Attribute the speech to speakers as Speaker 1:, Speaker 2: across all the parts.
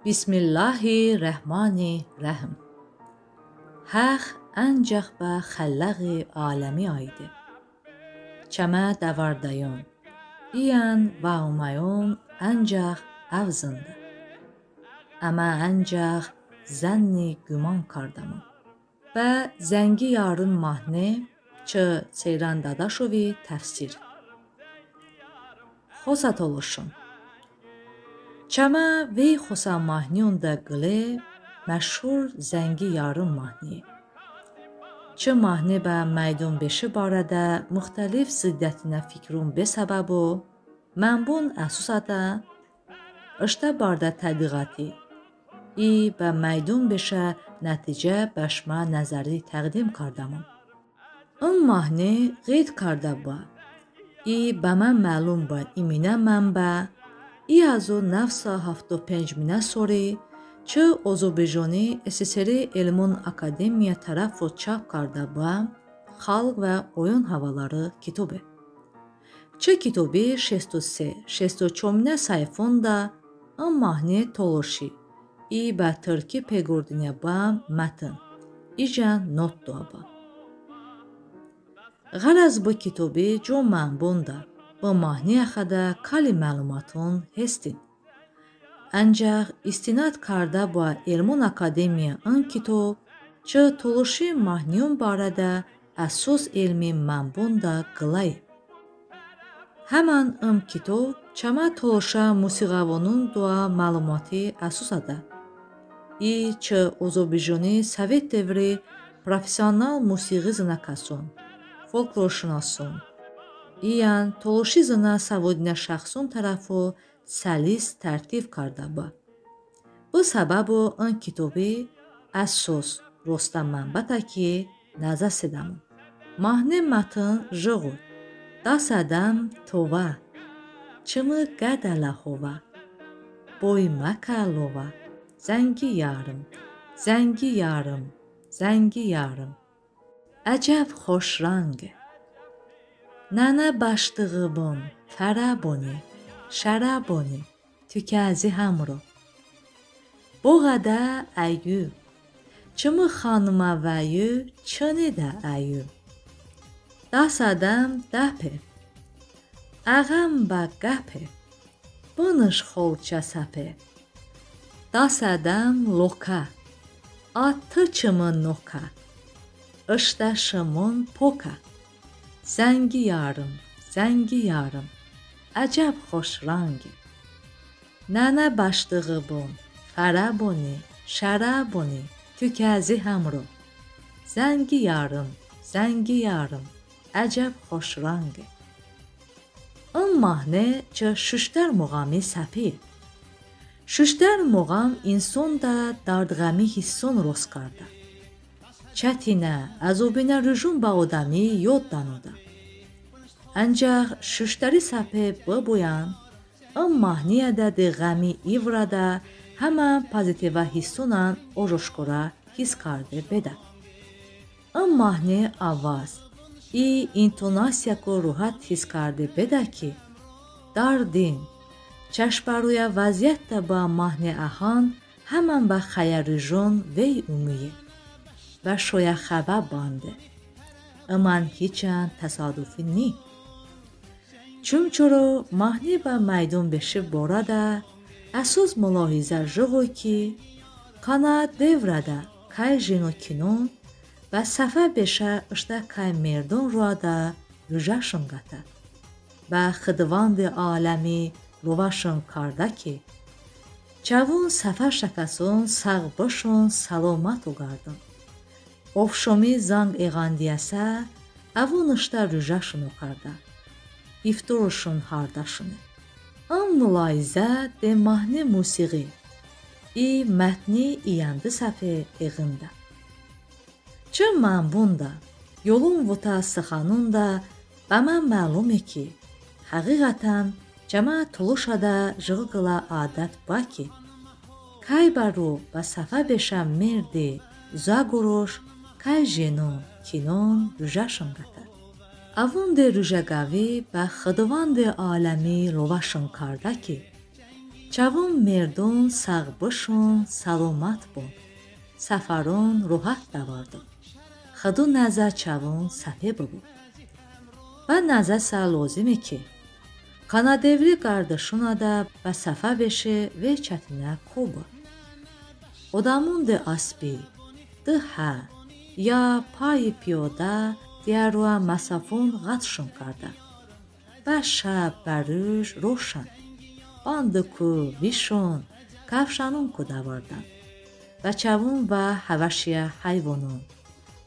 Speaker 1: Bismillahirrahmanirrahim. Haq ancaq və xəlləği aləmi aiddir. Çəmə davardayım. Diyan və umayum ancaq avzındır. Əmə ancaq zənni güman kardamın. Və zəngi yarın mahnı Ç. Seyran Dadaşovi təfsir. Xosat oluşun. Çəmə vey xosa mahniyun da qılı məşhur zəngi yarın mahniyi. Çı mahni və məydun beşi barədə müxtəlif ziddətinə fikrun be səbəbu, mənbun əsusada ıştə barda tədqiqati i və məydun beşə nəticə bəşmə nəzəri təqdim kardamın. In mahni qeyd kardaba i bəmən məlum bən iminə mənbə и азу навса ҳафту пенҷмина солӣ чӣ озубижонӣ ссср илмун академия тарафу чап карда ба халқ ва оён ҳавалары китобе чӣ китоби шесту се шесту чормина сайфунда ин маҳне толошӣ и ба туркӣ пегурдиня ба матн ижа нот дуаба ғараз бу китоби ҷо манбунда бу маҳни ахада кали маълумотун ҳестин анҷах истинад карда ба илмун академия ин китоб чӣ толуши маҳниён барада асос илми манбунда гилае ҳаман ин китоб чама толуша мусиғавонун дуа маълумоти асосада и чӣ озобижони совет деври профессионал мусиғӣ зинакасон фолклоршиносон иян толуши зина саводина шахсон тарафу салис тартиб карда ба бу сабабу ин китоби асос роста манбата ки назаседамон маҳне матн жуғуд дасадам това чимӣ гадалаҳова бой макалова занги ярм занги ярм занги ярм аҷаб хушранг Nənə başlığı bon, fəraboni, şəraboni, tükəzi hamro. Boğada ayı, çımı xanıma vəyi, çını da ayı. Das adam dape, ağam baqape, bunış xolça sape. Das adam loka, atı çımı noka, ışdaşımın poka. زنگی yarım, zəngi yarım. Əcəb xoş rangi. Nənə başlığı bun, xarabuni, şarabuni, tükəzi həmru. Zəngi yarım, zəngi yarım. Əcəb xoş rangi. Ən mahnə çə şüşdər muğami səpi. Շուշտեր մողամ ինսոնդա դարդղամի հիսոն ռոսկարդա։ Չաթինա ազոբինա ռժում բաղոդամի յոտ տանոդա։ анҷах шуштари сапе бибӯянд ин маҳнияда ди ғами иврада ҳама позитива ҳиссунан ошошкора ҳис карде беда ин маҳне авваз и интонасияку рӯҳат ҳис карде беда ки дар дин чашбарӯя вазъиятта ба маҳне аҳан ҳаман ба хаярижон вей умие ба шояхаба банде иман ҳичан тасодуфӣ ни чунчуро маҳне ба майдун беши борада асос мулоҳиза жуғой ки кана деврада кай жину кинон ба сафа беша ишта кай мердон руада рӯжашон гата ба хидванди оламӣ рувашон карда ки чавун сафа шакасон сағбишон саломату гардон офшомӣ занг эғандияса авон ишта рӯжашон охарда ифторушон ҳардашуне ин мулоҳиза де маҳни мусиқӣ и матни иянди сафе иғинда чӣ манбунда ёлун вута сиханунда ба ман маълуме ки ҳақиқатан ҷама тулушада жиғгила аъдат ба ки кай барӯ ба сафа беша мерди загуруш кай жено кинон Avund Rujagavê be xidivandê alemê rovaşin kardakê, çavên merdon sağ bişon salomat bûn, sefaron rohat davardin. Xidû neze çavên sepê bibû. Be neze se lozimê ki, e kanadevlî kardeşûna de be sefa veşê vê çetine kobû. Odamûn de aspî, dihê ya payê piyoda دیگر مسافون قطشون کرده. و شب بروش روشن باندکو ویشون کفشانون کو دواردن و چوون و هوشی حیوانون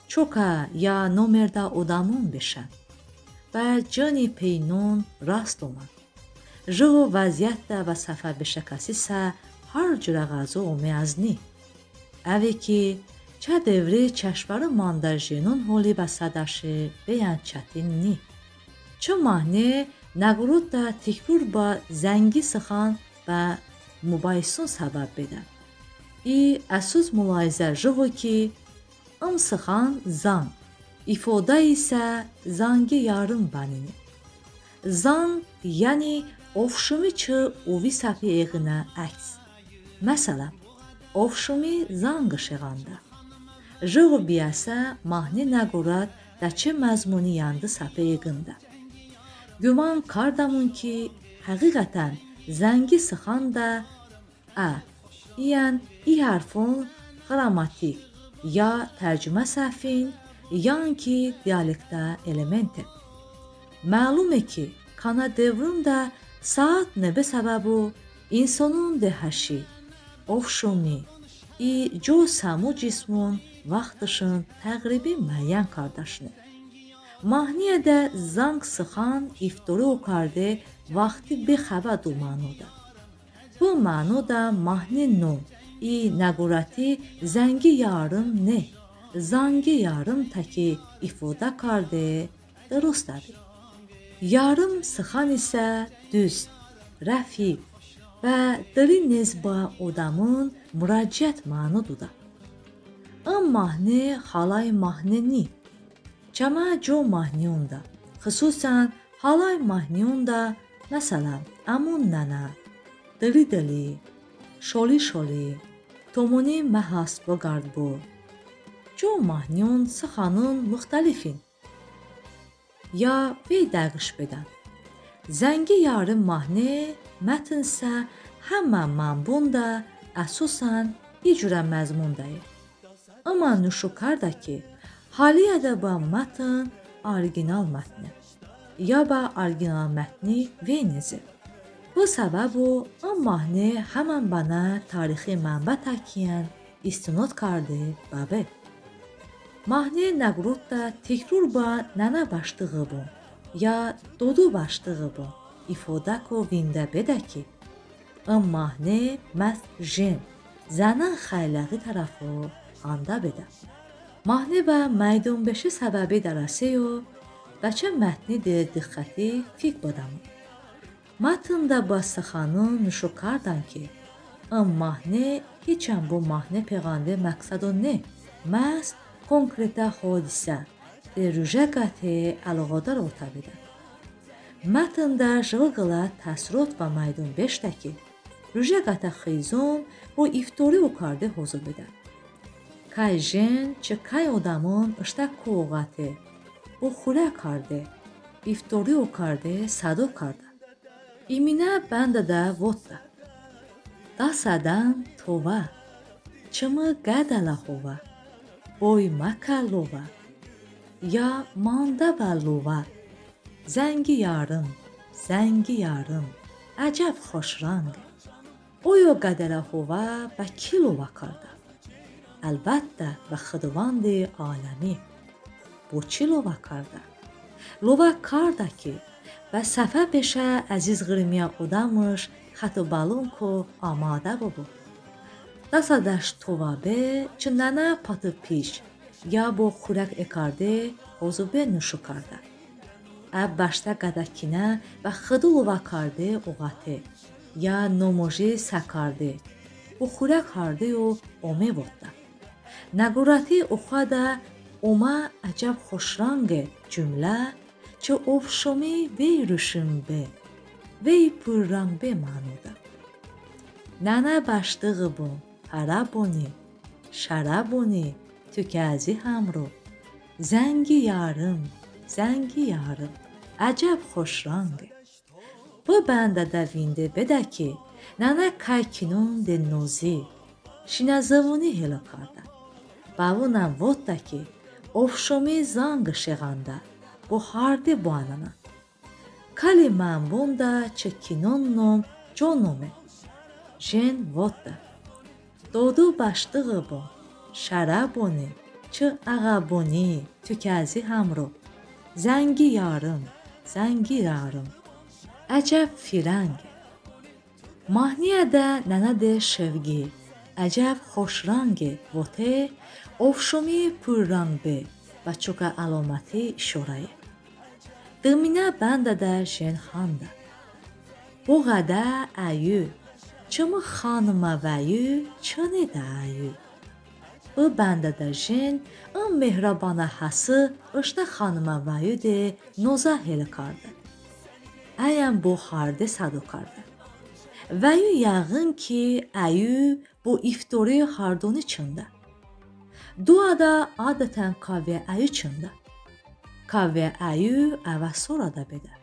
Speaker 1: چوکا یا نومردا ادامون بشن. و جانی پینون راست اومد. جو وضعیت دا و صفه بشه کسی هر جوره غذا اومه از نی اوی که چه چشور ماندرژینون هولی به صدشه بیان چتین نی. Çı mahnı Naqrudda Tikburba zəngi sıxan və mübahisun səbəb bedə. İ əsuz mülahizə jığı ki, ım sıxan zan, ifoda isə zangi yarım banini. Zan, yəni ovşumi çı uvi səfi eğinə əks. Məsələn, ovşumi zan qışığanda. Ժողոբիասա մահնի նագորատ դաչի մազմունի յանդը սապեգնդա։ Գյուման կարդամուն ki həqiqətən zəngi sıxan da ə, yəni i hərfin qrammatik ya tərcümə səhvin, yan ki dialektə elementi. Məlum e ki kana devrun da saat nəbə səbəbu insanın dəhəşi, ofşumi, i jo samu cismun, vaxtışın təqribi müəyyən qardaşını. Mahniyədə zang sıxan iftori okardı vaxtı bexəvəd u manoda. Bu manoda mahni no i nəqurəti zəngi yarım ne zangi yarım təki ifoda kardı dırıstadı. Yarım sıxan isə düz, rəfiq və dili nizba odamın müraciət manududur. ام ماهنه حالای ماهنه نی چما جو ماهنیون دا خصوصا حالای ماهنیون دا مثلا امون ننه دلی دلی شلی شلی تمونی محاست با گرد بو جو ماهنیون سخانون مختلفین یا وی دقیش بدن Zəngi yarı mahnı, mətn isə həmən mənbun da əsasən bir cürə məzmundayır ama Nuşukar'daki Haliyə də matın orijinal mətni. Yaba orijinal mətni və nizi. Bu səbəbu o mahnı həmin bana tarixi mənbə təkiyan istinad kardı babı. Mahnı Nagrudda tekrar ba nana başlığı bu ya dodu başlığı bu ifoda kovində bedəki. O mahnı məs jen zanan xaylağı tərəfi маҳне ба майдонбеши сабаби дар расею ба ча матни дилдиққатӣ фик бодам матнда ба саханон нушу кардан ки ин маҳне ҳечам бу маҳне пеғанде максаду не маст конкрета ҳодиса дерӯжагате алоғодар отабида матнда жғилгила таъсирот ба майдон бешта ки рӯжагата хизон бо ифториву карде ҳозир бидад кай жен чӣ кай одамон ишта кӯғате бо хура карде ифторио карде садо карда имина бандада вотта дасадан това чимы гадалаҳова бой макалова я мандаба лова занги ярым занги ярым аҷаб хошранг оё гадалаҳова ба кӣ лова карда албатта ба худованди оламӣ бо чӣ лова карда лова карда ки ба сафа пеша азиз ғирмия одамаш хату балун ку омода бубуд дасадаш тувабе чунана пату пиш я бо хӯрак экарде ҳозубе нӯшу карда аб башта гадакина ба худу лова карде уғате я номожӣ сакарде бо хӯрак ҳардию омевотда нагӯратӣ ухада ума аҷаб хушранге ҷумла чӣ овшумӣ вей рӯшинбе вей пуррангбе маънода Nənə başdığı bu, para buni, şara buni, tükəzi hamro. Zəngi yarım, zəngi yarım, əcəb xoş rang. Bu bəndə də vində bedə ki, nənə kaykinun de nozi, şinazavuni hela karda. Bavuna vot da ki, ofşomi zang şeğanda, bu hardi bu anana. Kali mən bunda çekinonnom conome. Jen vodda. Dodu başdığı bu. Şaraboni. Çı Tükəzi hamro. Zəngi yarım. Zəngi yarım. Əcəb firəng. Mahniyə nənə de şevgi. Əcəb xoşrangi. Vote ofşumi pürrang be. Və çoka əlaməti işorayı. Dımina bəndə də jen handa. Bu qədə əyü. Çımı xanıma vəyü, çını da əyü bu iftori hardon içində. Duada adətən kavya əyi içində. Kavya əyi əvəsorada belə.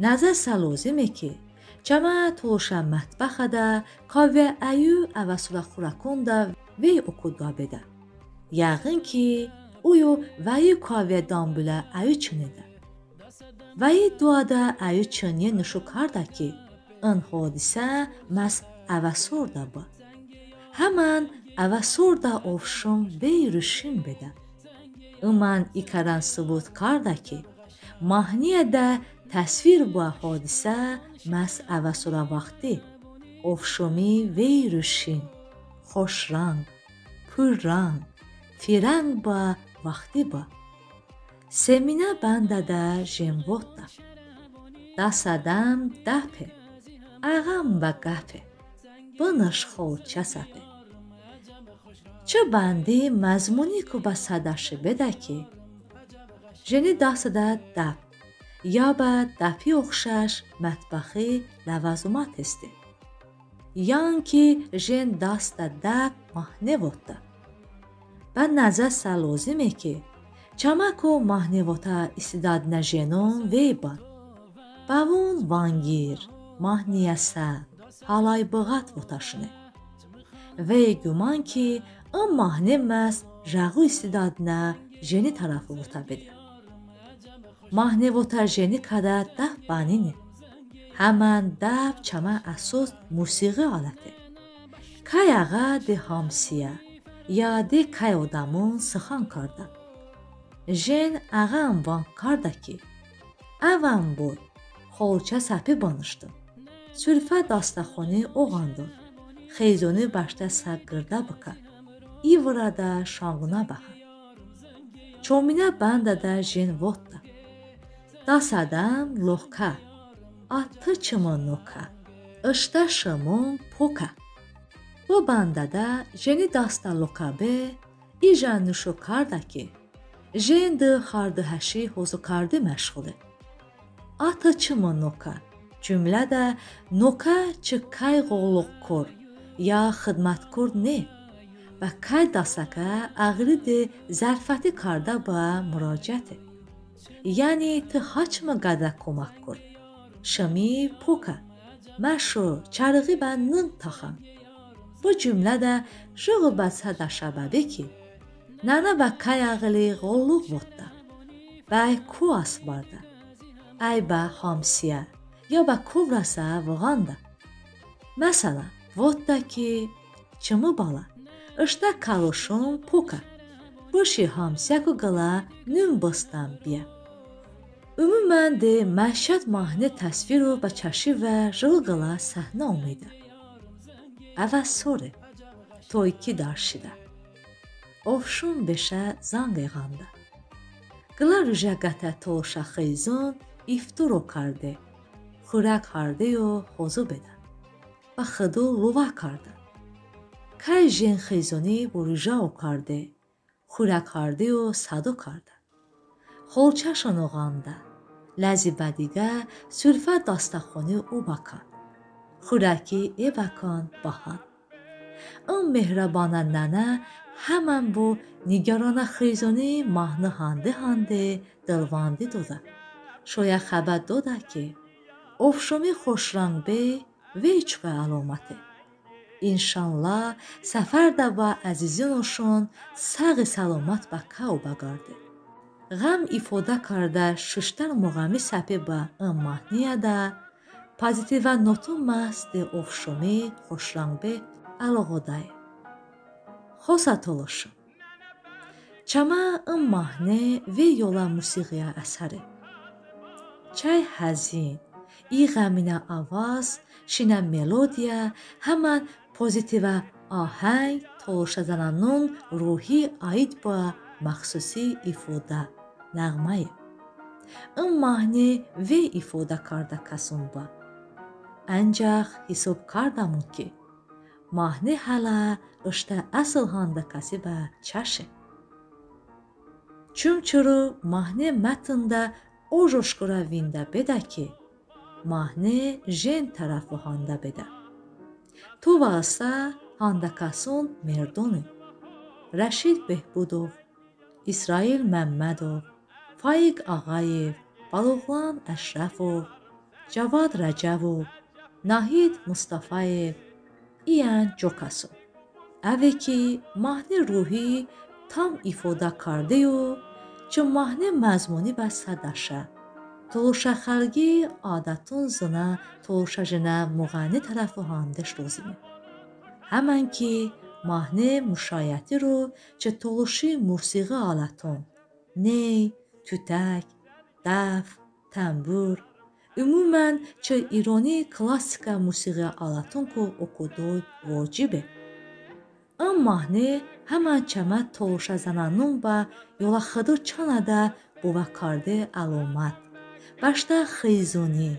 Speaker 1: Nəzə salozimi ki, Cəmə toşa mətbəxədə kavya əyi əvəsura xurakonda və okuda belə. Yəqin ki, uyu vəyi kavya dambulə əyi içində. Vəyi duada əyi içində nüşukardakı ən hodisə məs əvəsorda bu. авасурда ба. Ҳаман авасурда овшум вей рӯшин беда. Иман икаран субут карда ки маҳнияда тасвир ба ҳодиса мас авасура вақти овшумӣ вей рӯшин хушранг пурранг фиранг ба вақти ба семина бандада жемвота дасадам дапе ағам ба гапе бинаш холчасапе чӣ банди мазмуни ку ба садаши беда ки жени дасада дап یا ба дапи оқшаш матбахи лавазумат эсте. Ян ки жен даста дак маҳневота. Ба наза салозиме ки чамаку маҳневота истидад на женон вейбан. Бавун вангир, маҳнияса, ҳалай бығат воташне. Вей гуман ки Ön mahnı məhz rəğu istidadına jeni tarafı murtabidir. Mahnı votarjenikada dəh banini. Həmən dəb çəmə əsas musiqi aləti. Kayağa de hamsiyə, yadı kay odamın sıxan karda. Jen ağam van kardaki. Avan boy, xolça səpi banışdı. Sülfə dastaxonu oğandı. Xeyzonu başda səqqırda bıqa. İvrada şanğına baxın. Çominə bandada jenvotda. Dasadam lohka. Atı çımınoka. Işda şımın poka. Bu bandada jeni dasta lokabe ija nuşukardaki jendi xardı həşi hozukardı məşğulu. Atı çımınoka. Cümlədə noka çıqqay qoğluq kor ya xidmatkor ne? və Kai Dasaka ağrıdı zarfati karda ba müraciət. Yəni tıhaçma qada komakkur. Şami poka. Məşu çarığı və nın taxam. Bu cümlə də şoğu basa daşababe ki. Nana və Kai ağlı qolluq votda. Bəy kuas barda. Ay bə hamsiya ya bə kuvrasa vğanda. Məsələn, votda ki, çımı bala ăștia caloșon poca, băşı hamsiyaku qala nüm bostan biya. Ümumən de məşhəd mahnı təsviru və çaşı və jılqala səhnə olmaydı. Əvəz sonra, toyki darşıda. Ofşun beşə zang eğandı. Qıla rüjə qətə toşa xeyzon ifturo kardı. Xurək hardı yo xozu bedə. Və xıdu luva kardı. کژین خیزۆنی بۆڕژا و کاردێ خوراکاردی و سادو کرده. خۆڵچە شەنۆغاندا لذی بەدیگە سولفە داستەخۆنی او بەکان خوراکی اون مهربانه ننه همان بو نگرانه خیزانی خیزۆنی هنده هنده دلوانده دوده. دۆدا خبر خەبەت که افشومی خوش رنگ بی وی چوە علامته vê çuqa əlamatı. İnşallah səfər də ba əzizinoşun sağ salamat ba kau bagardı. Ғам ифода карда шуштар муғами сапи ба ин маҳнияда позитива нотун маҳз де офшумӣ хушранgbе алоғодай. Хоса толошу. Чама ин маҳне ве ёла мусиғия асаре. Чай ҳазин, и ғамина аваз, шина мелодия, ҳаман позитива оҳанг толошазананун рӯҳӣ аид ба махсуси ифода нағмае. Ин маҳне ве ифода карда касун ба. Анҷах ҳисоб кардамун ки маҳне ҳала ишта асл ҳанда каси ба чаше. Чунчуро маҳне матнда ожошкура винда беда ки маҳне жен тарафу ҳанда беда. Ту васта ҳандакасон мердони Рашид Беҳбудов, Исраил Маммадов, Фаик Ағаев, Балуғлан Ашрафов, Ҷавад Раҷавов, Наҳид Мустафаев иян ҷокасо. Аве ки маҳни рӯҳӣ там ифода кардаю, чу маҳни мазмунӣ ба садаша. Толушахалги одатун зина толушажина муғанни тарафу ҳандеш розиме. Ҳаман ки маҳне мушоятиро че толуши мусиқи олатон ней тутак даф тамбур умуман че иронӣ классика мусиқи олатон ку окудой воҷибе ин маҳне ҳаман чама толушазананун ба ёлахаду чанада бувакарде аломат башта хизунӣ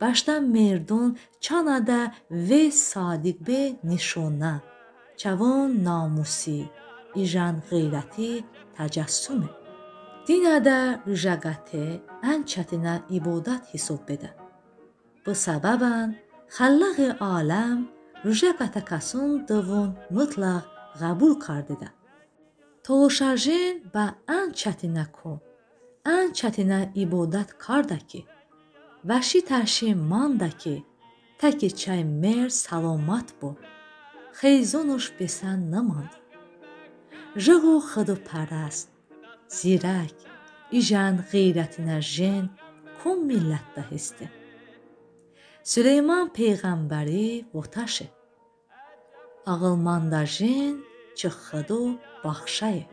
Speaker 1: башта мердун чанада ве содиқбе нишона чавон номусӣ ижан ғайратӣ таҷассуме динада рӯжагате анчатина ибодат ҳисоб беда бу сабабан халлағи олам рӯжагатакасун дувун мутлақ қабул кардида толошажен ба анчатина ən çətinə ibadət karda ki, vəhşi təşi manda ki, təki çəy mer salamat bu, xeyzonuş besən namand. Jığu xıdı pərəst, zirək, icən qeyrətinə jen, kum millətdə histi. Süleyman Peyğəmbəri votaşı. Ağılmanda jen, çıxıdı baxşayı.